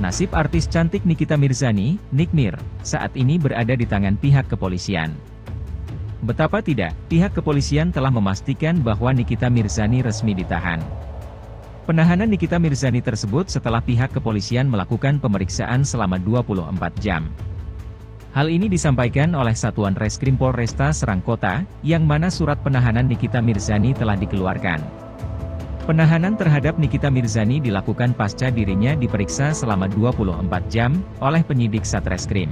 Nasib artis cantik Nikita Mirzani, Nikmir, saat ini berada di tangan pihak kepolisian. Betapa tidak, pihak kepolisian telah memastikan bahwa Nikita Mirzani resmi ditahan. Penahanan Nikita Mirzani tersebut setelah pihak kepolisian melakukan pemeriksaan selama 24 jam. Hal ini disampaikan oleh Satuan Reskrim Polresta Serang Kota, yang mana surat penahanan Nikita Mirzani telah dikeluarkan. Penahanan terhadap Nikita Mirzani dilakukan pasca dirinya diperiksa selama 24 jam, oleh penyidik Satreskrim.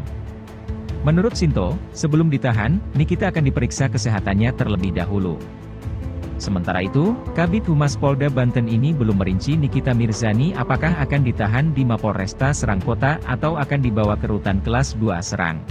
Menurut Sinto, sebelum ditahan, Nikita akan diperiksa kesehatannya terlebih dahulu. Sementara itu, Kabit Humas Polda Banten ini belum merinci Nikita Mirzani apakah akan ditahan di Mapolresta Serang Kota atau akan dibawa ke rutan kelas 2 Serang.